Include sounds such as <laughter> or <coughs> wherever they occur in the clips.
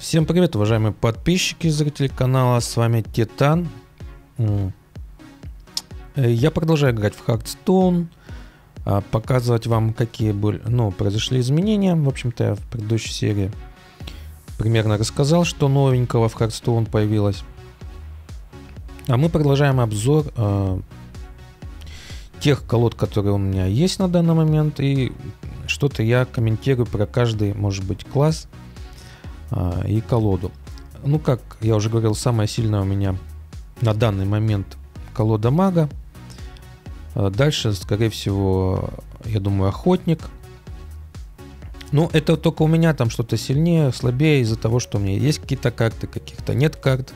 Всем привет, уважаемые подписчики и зрители канала. С вами Титан. Э, я продолжаю играть в Hearthstone, а, показывать вам, какие были, ну, произошли изменения. В общем-то, я в предыдущей серии примерно рассказал, что новенького в Hearthstone появилось. А мы продолжаем обзор э, тех колод, которые у меня есть на данный момент, и что-то я комментирую про каждый, может быть, класс а, и колоду. Ну, как я уже говорил, самая сильная у меня на данный момент колода мага. А дальше, скорее всего, я думаю, охотник. Ну, это только у меня там что-то сильнее, слабее из-за того, что у меня есть какие-то карты, каких-то нет карт.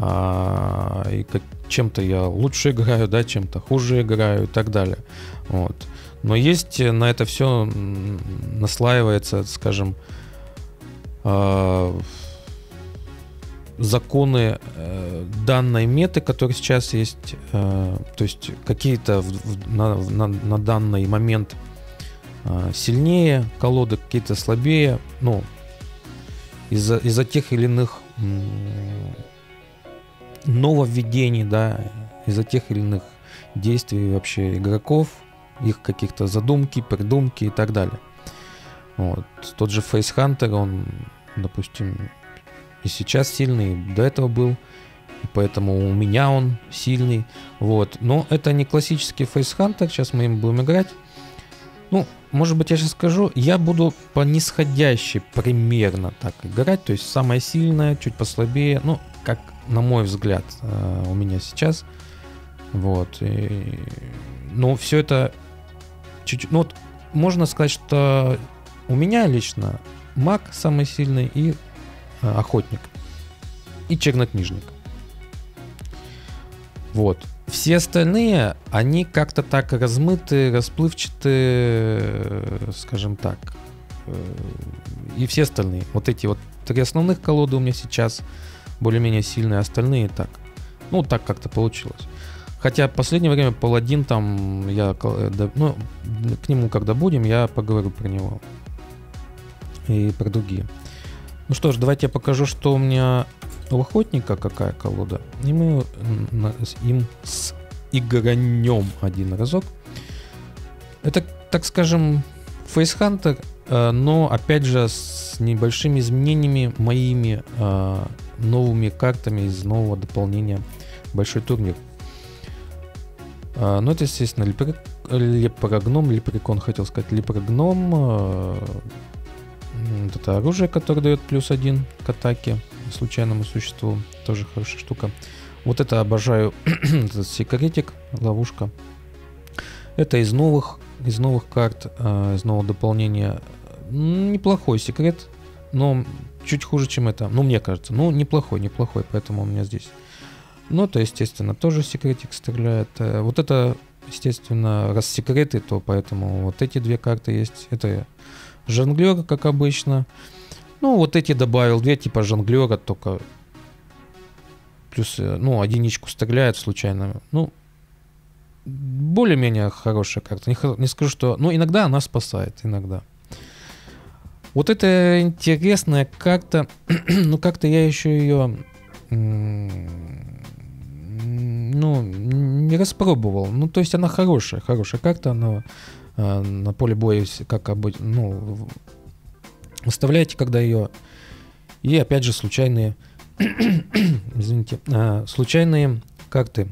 А, и как, чем-то я лучше играю, да, чем-то хуже играю и так далее. Вот. Но есть на это все наслаивается, скажем, э, законы э, данной меты, которые сейчас есть, э, то есть какие-то на, на, на данный момент э, сильнее колоды, какие-то слабее, ну, из-за из тех или иных нововведений, да, из-за тех или иных действий вообще игроков, их каких-то задумки, придумки и так далее. Вот. Тот же Hunter, он, допустим, и сейчас сильный, и до этого был, и поэтому у меня он сильный. Вот. Но это не классический Hunter, сейчас мы им будем играть. Ну, может быть, я сейчас скажу, я буду по нисходящей примерно так играть, то есть самая сильная, чуть послабее, ну, как на мой взгляд э, у меня сейчас. Вот. И, ну, все это чуть-чуть... Ну, вот можно сказать, что у меня лично маг самый сильный и э, охотник. И чернокнижник. Вот. Все остальные, они как-то так размыты, расплывчаты, э, скажем так. Э, и все остальные. Вот эти вот три основных колоды у меня сейчас более-менее сильные, остальные так. Ну, так как-то получилось. Хотя в последнее время Паладин там, я, ну, к нему когда будем, я поговорю про него и про другие. Ну что ж, давайте я покажу, что у меня у охотника какая колода. И мы им с игранем один разок. Это, так скажем, фейсхантер, э, но опять же с небольшими изменениями моими э, новыми картами из нового дополнения Большой турнир. Э, ну, это, естественно, лепрогном, лепрекон, хотел сказать, лепрогном, это оружие, которое дает плюс один к атаке случайному существу. Тоже хорошая штука. Вот это обожаю. <clears throat> секретик, ловушка. Это из новых, из новых карт, э, из нового дополнения. Неплохой секрет, но чуть хуже, чем это. Ну, мне кажется. Ну, неплохой, неплохой, поэтому у меня здесь. Ну, то, естественно, тоже секретик стреляет. Э, вот это, естественно, раз секреты, то поэтому вот эти две карты есть. Это жонглер, как обычно. Ну, вот эти добавил, две типа жонглера, только плюс, э, ну, единичку стреляет случайно. Ну, более-менее хорошая карта. Не, не скажу, что... Ну, иногда она спасает, иногда. Вот это интересная карта. <clears throat> ну, как-то я еще ее... Ну, не распробовал. Ну, то есть она хорошая, хорошая карта. Она Э, на поле боя, как обычно, ну, выставляете, когда ее... И опять же случайные, <coughs> извините, э, случайные карты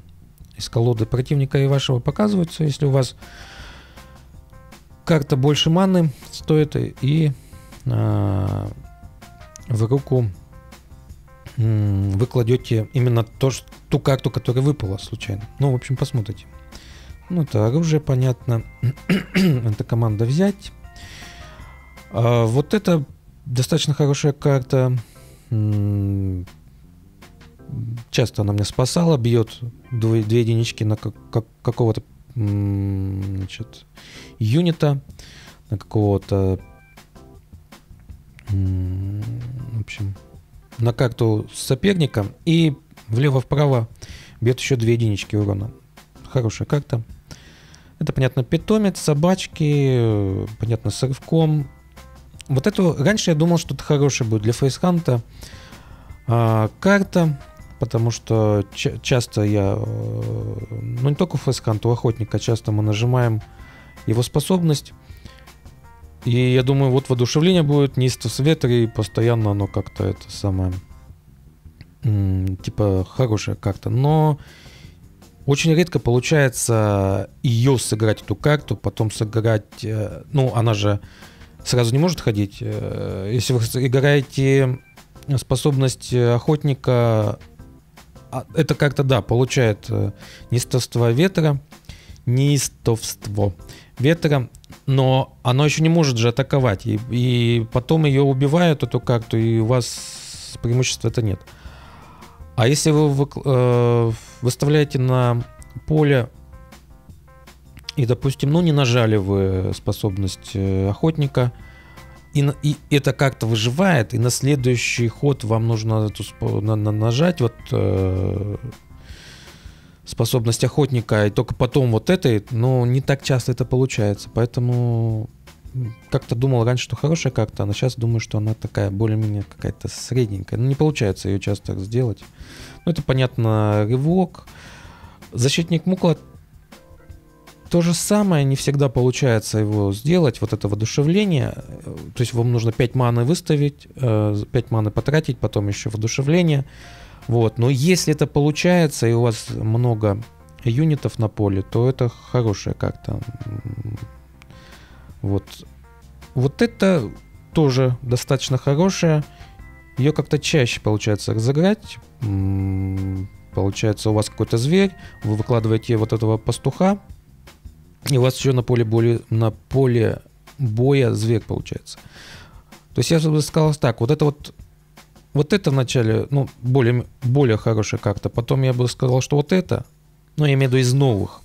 из колоды противника и вашего показываются, если у вас карта больше маны стоит, и э, в руку вы кладете именно то, ту карту, которая выпала случайно. Ну, в общем, посмотрите. Ну, это оружие, понятно. <clears throat> это команда взять. А, вот это достаточно хорошая карта. Часто она меня спасала, бьет две, две единички на как, как, какого-то значит, юнита, на какого-то в общем, на карту соперника и влево-вправо бьет еще две единички урона. Хорошая карта. Это, понятно, питомец, собачки, понятно, с рывком. вот эту... Раньше я думал, что это хорошая будет для фейсханта а, карта, потому что ча- часто я... э, Ну, не только фейсхант, у охотника часто мы нажимаем его способность, и я думаю, вот воодушевление будет, неистовство ветра, и постоянно оно как-то это самое... Типа хорошая карта. Но очень редко получается ее сыграть, эту карту, потом сыграть... э, Ну, она же сразу не может ходить. Э, Если вы играете способность э, охотника, а, это как-то, да, получает неистовство ветра, неистовство ветра, но оно еще не может же атаковать. И, и потом ее убивают, эту карту, и у вас преимущества это нет. А если вы э, выставляете на поле и, допустим, ну не нажали вы способность э, охотника, и, и это как-то выживает, и на следующий ход вам нужно эту на- на- нажать вот э, способность охотника, и только потом вот этой, но не так часто это получается, поэтому как-то думал раньше, что хорошая как-то, а сейчас думаю, что она такая более-менее какая-то средненькая. Ну, не получается ее часто сделать. Ну, это, понятно, рывок. Защитник Мукла то же самое, не всегда получается его сделать, вот это воодушевление. Э, То есть вам нужно 5 маны выставить, 5 маны потратить, потом еще воодушевление. Вот. Но если это получается, и у вас много юнитов на поле, то это хорошая как-то. Вот. Вот это тоже достаточно хорошая. Ее как-то чаще получается разыграть. Получается, у вас какой-то зверь, вы выкладываете вот этого пастуха, и у вас еще на поле, боли, на поле боя зверь получается. То есть я бы сказал так, вот это вот вот это вначале, ну, более, более хорошая карта. Потом я бы сказал, что вот это, ну, я имею в виду из новых,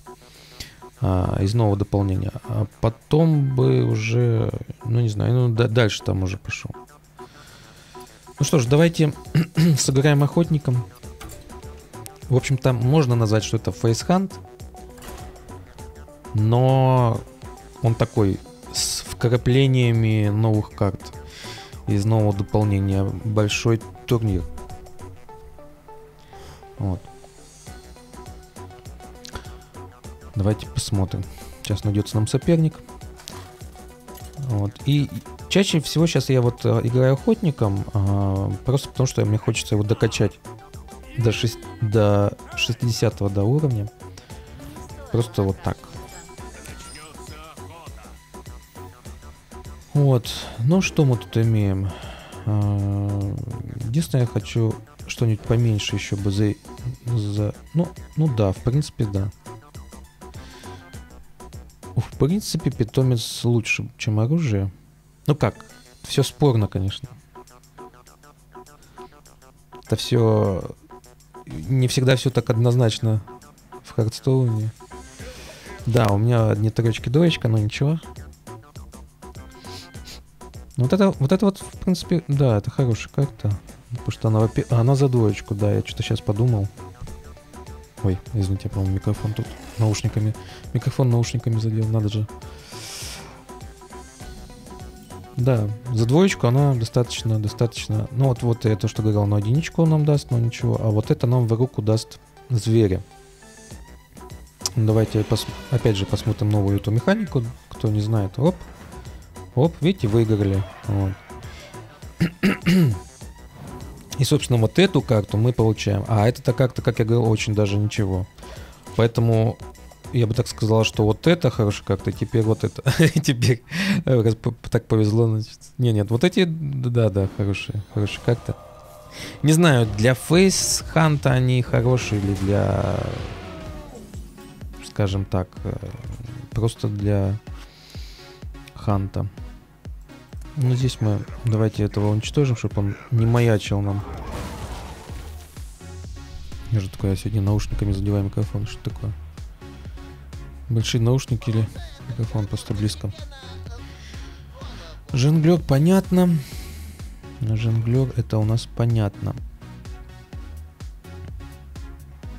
а, из нового дополнения. А потом бы уже, ну, не знаю, ну, да- дальше там уже пошел. Ну что ж, давайте <clears throat> сыграем охотником. В общем-то, можно назвать, что это фейсхант, но он такой с вкраплениями новых карт из нового дополнения. Большой турнир. Вот. Давайте посмотрим. Сейчас найдется нам соперник. Вот. И чаще всего сейчас я вот э, играю охотником, а, просто потому что мне хочется его докачать до, шесть- до 60 до уровня. Просто вот так. Вот. Ну, что мы тут имеем? А, Единственное, я хочу что-нибудь поменьше еще бы за... за... Ну, ну да, в принципе, да. Принципе, питомец лучше, чем оружие. Ну как? Все спорно, конечно. Это все... Не всегда все так однозначно в Хардстоуне. Да, у меня одни тречки двоечка, но ничего. Вот это, вот это вот, в принципе, да, это хорошая карта. Потому что она, она за двоечку, да, я что-то сейчас подумал. Ой, извините, по-моему, микрофон тут наушниками. Микрофон наушниками задел, надо же. Да, за двоечку она достаточно, достаточно. Ну вот, вот я то, что говорил, на единичку он нам даст, но ничего. А вот это нам в руку даст зверя. Ну, Давайте пос- опять же посмотрим новую эту механику. Кто не знает, оп, оп, видите, выиграли. Вот. И, собственно, вот эту карту мы получаем. А эта карта, как я говорил, очень даже ничего. Поэтому я бы так сказал, что вот это хорошая карта, теперь вот это. <laughs> теперь э, так повезло, значит. Не, нет, вот эти, да, да, хорошие, хорошие карты. Не знаю, для фейс ханта они хорошие или для, скажем так, э, просто для ханта. Ну, здесь мы давайте этого уничтожим, чтобы он не маячил нам. Же такое, я сегодня наушниками задеваю микрофон. Что такое? Большие наушники или микрофон просто близко? Жонглер, понятно. Жонглер, это у нас понятно.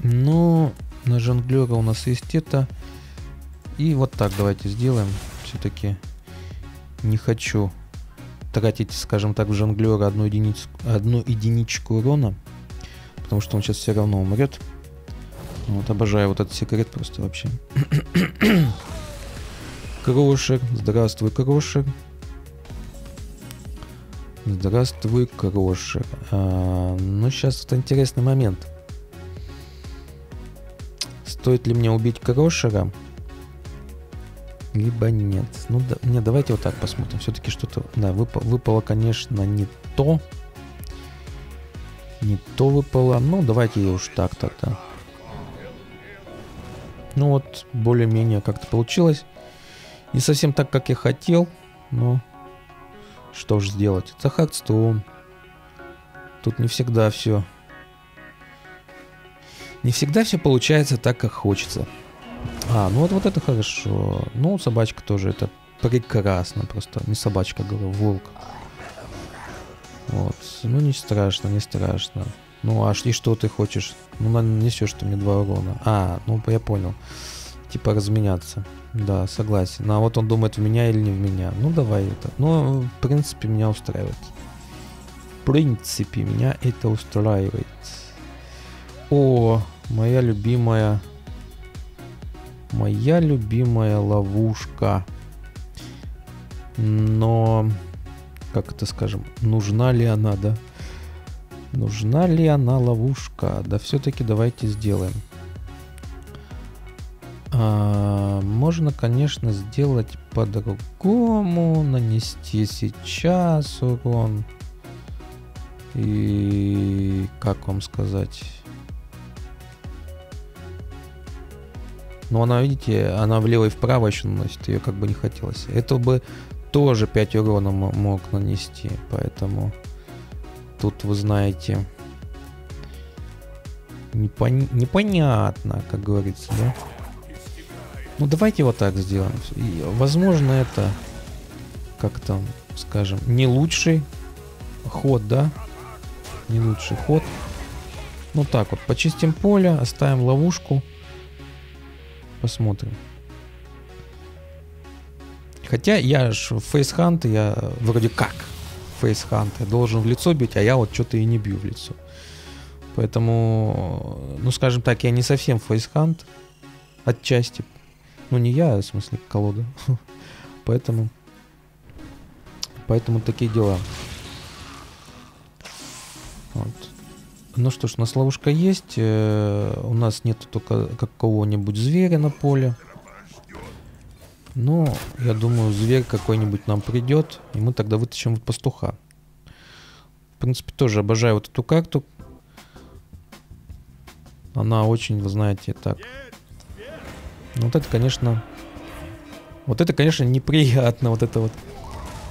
Ну, на жонглера у нас есть это. И вот так давайте сделаем. Все-таки не хочу тратить, скажем так, в жонглера одну, единицу, одну единичку урона, потому что он сейчас все равно умрет. Вот обожаю вот этот секрет просто вообще. <coughs> Крошер, здравствуй, Крошер. Здравствуй, Крошер. А, ну, сейчас это интересный момент. Стоит ли мне убить Крошера? Либо нет. Ну, да, не, давайте вот так посмотрим. Все-таки что-то, да, выпало, выпало, конечно, не то. Не то выпало. Ну, давайте уж так тогда. Ну вот, более-менее как-то получилось. Не совсем так, как я хотел, но что ж сделать? Это Хардстоун. Тут не всегда все... Не всегда все получается так, как хочется. А, ну вот, вот это хорошо. Ну, собачка тоже, это прекрасно просто. Не собачка, говорю, волк. Вот. Ну, не страшно, не страшно. Ну, аж и что ты хочешь? Ну, нанесешь ты мне два урона. А, ну, я понял. Типа разменяться. Да, согласен. Ну, а вот он думает, в меня или не в меня. Ну, давай это. Ну, в принципе, меня устраивает. В принципе, меня это устраивает. О, моя любимая... Моя любимая ловушка. Но, как это скажем, нужна ли она, да? Нужна ли она ловушка? Да все-таки давайте сделаем. А, можно, конечно, сделать по-другому. Нанести сейчас урон. И как вам сказать? Ну, она, видите, она влево и вправо еще наносит. Ее как бы не хотелось. Это бы тоже 5 урона мог нанести. Поэтому тут, вы знаете, непон... непонятно, как говорится, да? Ну, давайте вот так сделаем. И, возможно, это, как там, скажем, не лучший ход, да? Не лучший ход. Ну так вот, почистим поле, оставим ловушку. Посмотрим. Хотя я ж фейсхант, я вроде как фейсхант, я должен в лицо бить, а я вот что-то и не бью в лицо. Поэтому, ну скажем так, я не совсем фейсхант отчасти, ну, не я, в смысле, колода. <laughs> поэтому... Поэтому такие дела. Вот. Ну что ж, у нас ловушка есть. Э, у нас нет только какого-нибудь зверя на поле. Но я думаю, зверь какой-нибудь нам придет, и мы тогда вытащим вот пастуха. В принципе, тоже обожаю вот эту карту. Она очень, вы знаете, так ну, вот это, конечно... Вот это, конечно, неприятно, вот это вот.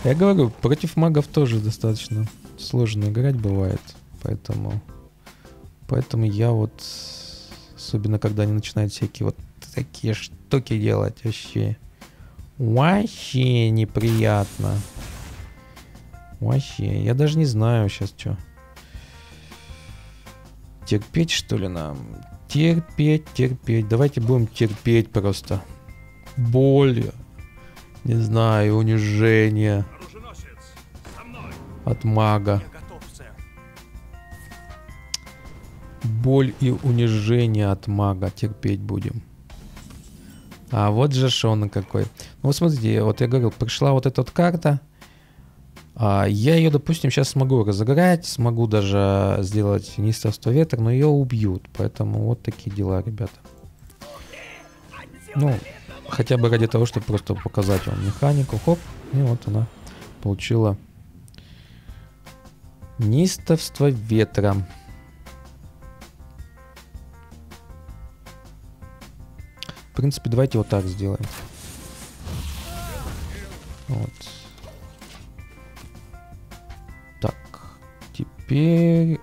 Я говорю, против магов тоже достаточно сложно играть бывает, поэтому... Поэтому я вот... Особенно, когда они начинают всякие вот такие штуки делать, вообще... Вообще неприятно. Вообще, я даже не знаю сейчас что. Терпеть, что ли, нам? Терпеть, терпеть. Давайте будем терпеть просто. Боль, не знаю, унижение от мага. Боль и унижение от мага терпеть будем. А вот же Шона какой. Ну, смотрите, вот я говорил, пришла вот эта вот карта. А, я ее, допустим, сейчас смогу разыграть, смогу даже сделать неистовство ветра, но ее убьют. Поэтому вот такие дела, ребята. Ну, хотя бы ради того, чтобы просто показать вам механику. Хоп, и вот она получила неистовство ветра. Принципе, давайте вот так сделаем. Вот. теперь...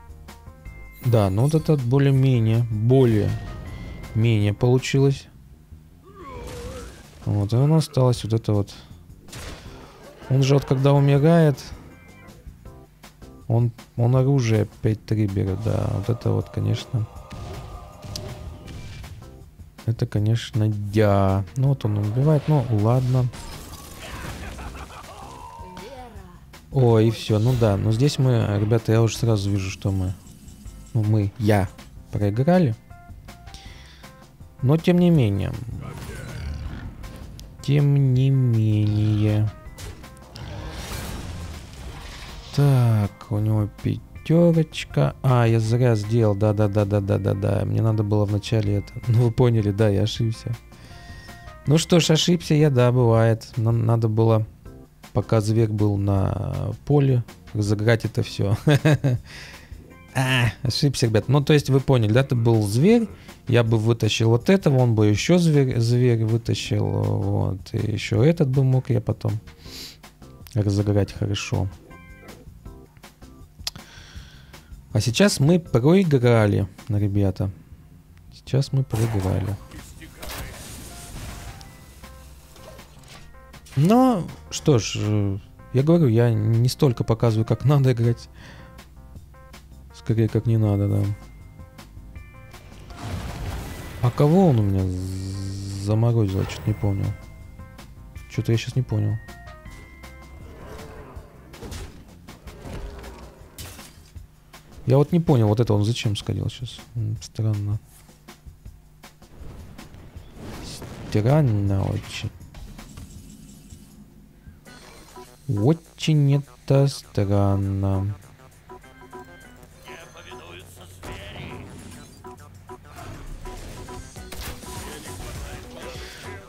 Да, ну вот это более-менее, более-менее получилось. Вот, и у нас осталось вот это вот. Он же вот когда умирает, он, он оружие 5-3 берет, да. Вот это вот, конечно... Это, конечно, дя. Ну вот он убивает, ну ладно. О, и все. Ну да, но здесь мы, ребята, я уже сразу вижу, что мы... Ну, мы, я проиграли. Но тем не менее. Тем не менее. Так, у него пятерочка. А, я зря сделал. Да-да-да-да-да-да-да. Мне надо было вначале это. <laughs> Ну, вы поняли, да, я ошибся. Ну что ж, ошибся я, да, бывает. Нам надо было, пока зверь был на поле, разыграть это все. <laughs> А, ошибся, ребят. Ну, то есть вы поняли, да, это был зверь, я бы вытащил вот этого, он бы еще зверь, зверь вытащил, вот, и еще этот бы мог я потом разыграть хорошо. А сейчас мы проиграли, ребята. Сейчас мы проиграли. Но, что ж, э, я говорю, я не столько показываю, как надо играть. Скорее, как не надо, да. А кого он у меня заморозил? Я что-то не понял. Что-то я сейчас не понял. Я вот не понял, вот это он зачем сходил сейчас. Странно. Странно очень. Очень это странно.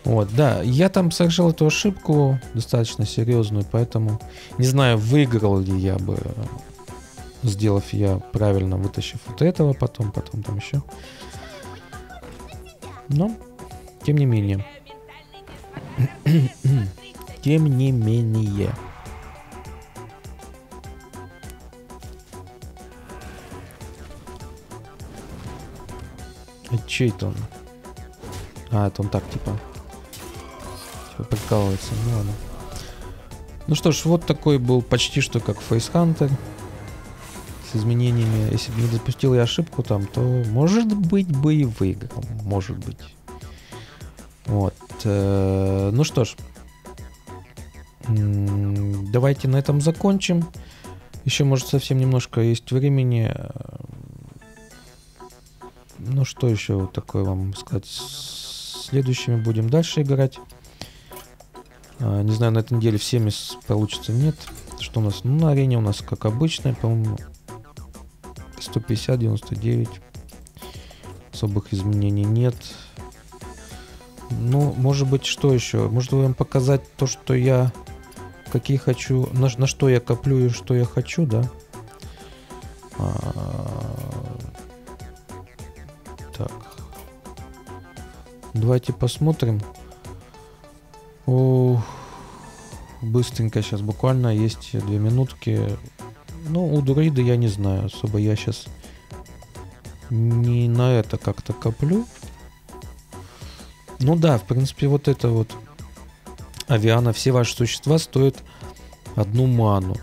Вот, да, я там совершил эту ошибку достаточно серьезную, поэтому не знаю, выиграл ли я бы, сделав я правильно, вытащив вот этого, потом, потом там еще. Но, тем не менее. <clears throat> тем не менее. А чей это он? А, это он так, типа. Типа прикалывается. Ну ладно. Ну что ж, вот такой был почти что как Фейсхантер. С изменениями. Если бы не допустил я ошибку там, то может быть бы и выиграл. Может быть. Вот. Э, ну что ж. Давайте на этом закончим. Еще, может, совсем немножко есть времени. Ну, что еще такое вам сказать? Следующими будем дальше играть. А, не знаю, на этой неделе всеми получится, нет. Что у нас? Ну, на арене у нас, как обычно, по-моему, 150, 99. Особых изменений нет. Ну, может быть, что еще? Может вам показать то, что я... Какие хочу... На, на что я коплю и что я хочу, да? А, так. Давайте посмотрим. О, быстренько сейчас, буквально есть две минутки. Ну, у Дурида я не знаю особо. Я сейчас не на это как-то коплю. Ну да, в принципе, вот это вот авиана, все ваши существа стоят одну ману.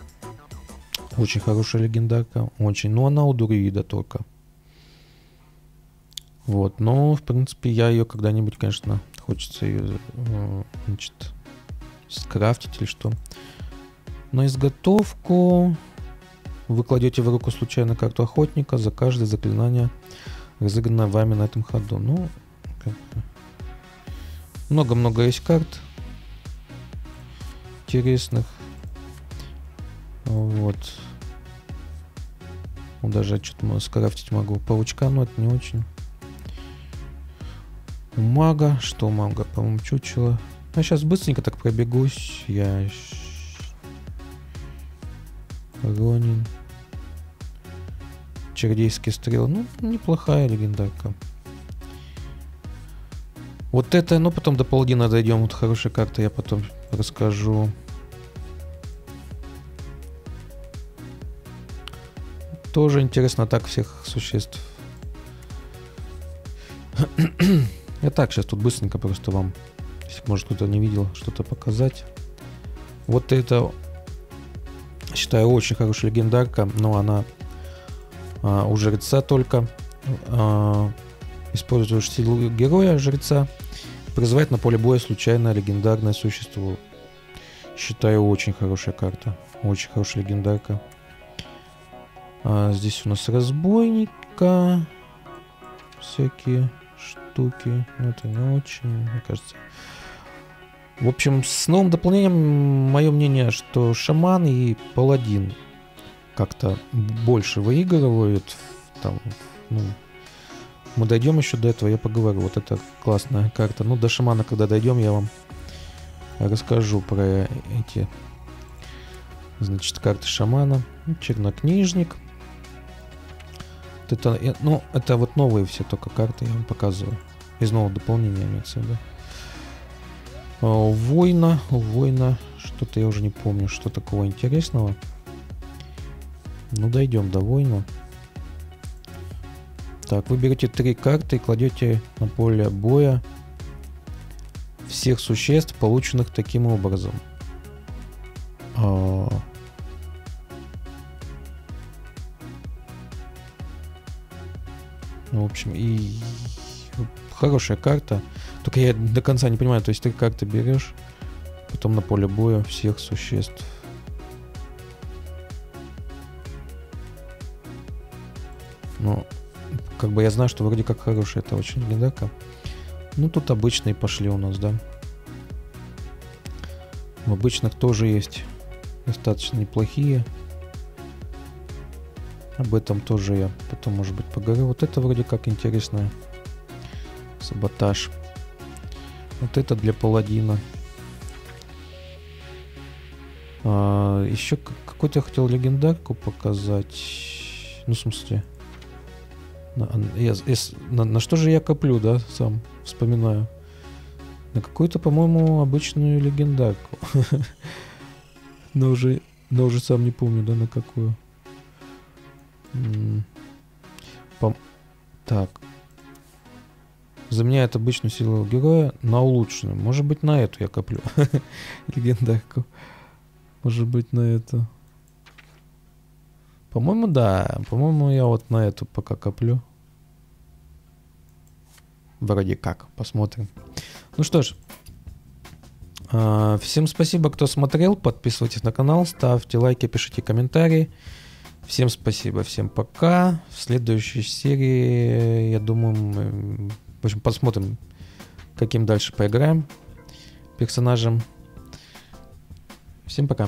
Очень хорошая легендарка, очень. Но она у Дурида только. Вот, но, в принципе, я ее когда-нибудь, конечно, хочется ее, э, значит, скрафтить или что. На изготовку вы кладете в руку случайно карту охотника за каждое заклинание, разыгранное вами на этом ходу. Ну, много-много есть карт интересных. Вот. Даже что-то скрафтить могу. Паучка, но это не очень. У мага. Что у мага? По-моему, чучело. Я сейчас быстренько так пробегусь. Я... Ронин. Чердейский стрел. Ну, неплохая легендарка. Вот это, ну потом до полдина дойдем. Вот хорошая карта, я потом расскажу. Тоже интересно так всех существ. <clears throat> Я так сейчас тут быстренько просто вам, если может кто-то не видел, что-то показать. Вот это, считаю, очень хорошая легендарка, но она а, у жреца только. А, используешь силу героя жреца, призывает на поле боя случайное легендарное существо. Считаю, очень хорошая карта. Очень хорошая легендарка. А, здесь у нас разбойника. Всякие штуки. Но это не очень, мне кажется. В общем, с новым дополнением мое мнение, что шаман и паладин как-то больше выигрывают. Там, ну, мы дойдем еще до этого, я поговорю. Вот это классная карта. Ну, до шамана, когда дойдем, я вам расскажу про эти, значит, карты шамана. Чернокнижник. Вот это, ну, это вот новые все только карты, я вам показываю. Из нового дополнения имеется в виду. А, война, война, что-то я уже не помню, что такого интересного. Ну, дойдем до войны. Так, вы берете три карты и кладете на поле боя всех существ, полученных таким образом. А... Ну, в общем, и хорошая карта. Только я до конца не понимаю, то есть ты карты берешь, потом на поле боя всех существ. Ну, как бы я знаю, что вроде как хорошая это очень легендарка. Ну, тут обычные пошли у нас, да. В обычных тоже есть достаточно неплохие. Об этом тоже я потом, может быть, поговорю. Вот это вроде как интересное. Саботаж. Вот это для паладина. А, еще какой-то я хотел легендарку показать. Ну, в смысле... На, я, я, на, на что же я коплю, да, сам вспоминаю. На какую-то, по-моему, обычную легендарку. <laughs> но уже, но уже сам не помню, да, на какую. Так. Заменяет обычную силу героя на улучшенную. Может быть, на эту я коплю. <laughs> Легендарку. Может быть, на эту. По-моему, да. По-моему, я вот на эту пока коплю. Вроде как. Посмотрим. Ну что ж. А, всем спасибо, кто смотрел. Подписывайтесь на канал, ставьте лайки, пишите комментарии. Всем спасибо, всем пока. В следующей серии, я думаю, в общем, посмотрим, каким дальше поиграем персонажем. Всем пока.